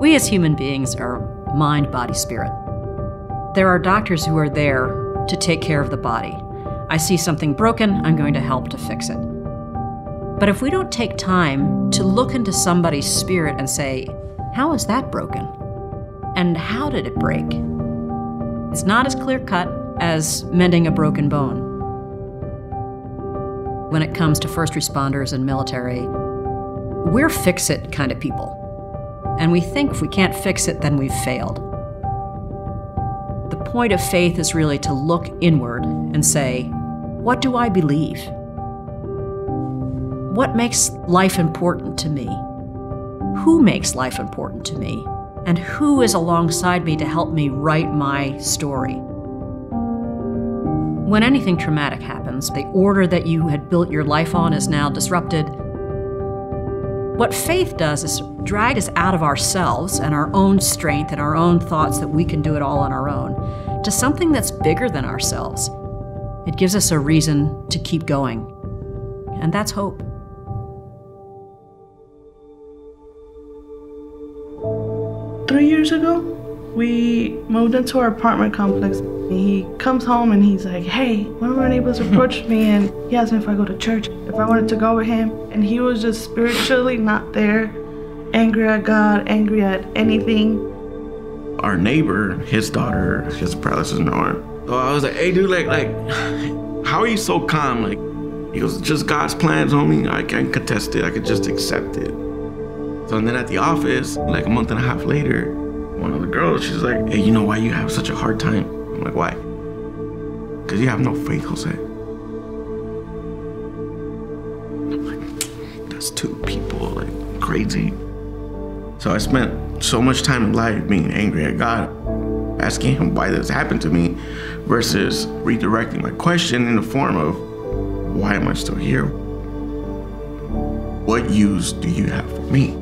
We as human beings are mind, body, spirit. There are doctors who are there to take care of the body. I see something broken, I'm going to help to fix it. But if we don't take time to look into somebody's spirit and say, How is that broken? And how did it break? It's not as clear cut as mending a broken bone. When it comes to first responders and military, we're fix it kind of people. And we think if we can't fix it, then we've failed. The point of faith is really to look inward and say, What do I believe? What makes life important to me? Who makes life important to me? And who is alongside me to help me write my story? When anything traumatic happens, the order that you had built your life on is now disrupted, what faith does is drag us out of ourselves and our own strength and our own thoughts that we can do it all on our own to something that's bigger than ourselves. It gives us a reason to keep going. And that's hope. Three years ago, we moved into our apartment complex. He comes home and he's like, hey, one of our neighbors approached me and he asked me if I go to church, if I wanted to go with him. And he was just spiritually not there, angry at God, angry at anything. Our neighbor, his daughter, she has paralysis in her arm. So I was like, hey, dude, like, like, how are you so calm? Like, he goes, just God's plans, homie. I can't contest it. I could just accept it. So and then at the office, like a month and a half later, one of the girls, she's like, hey, you know why you have such a hard time? I'm like, why? Because you have no faith, Jose. I'm like, that's two people, like, crazy. So I spent so much time in life being angry at God, asking Him why this happened to me, versus redirecting my question in the form of, why am I still here? What use do you have for me?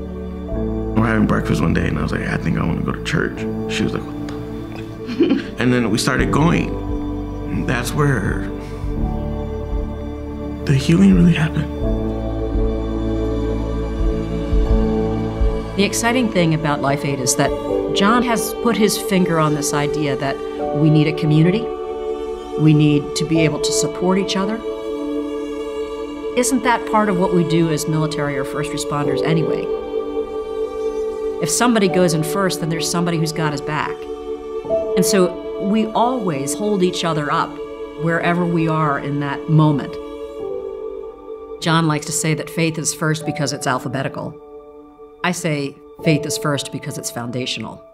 We're having breakfast one day, and I was like, I think I want to go to church. She was like, what the? and then we started going. And that's where the healing really happened. The exciting thing about Life Aid is that John has put his finger on this idea that we need a community, we need to be able to support each other. Isn't that part of what we do as military or first responders anyway? If somebody goes in first, then there's somebody who's got his back. And so we always hold each other up wherever we are in that moment. John likes to say that faith is first because it's alphabetical. I say faith is first because it's foundational.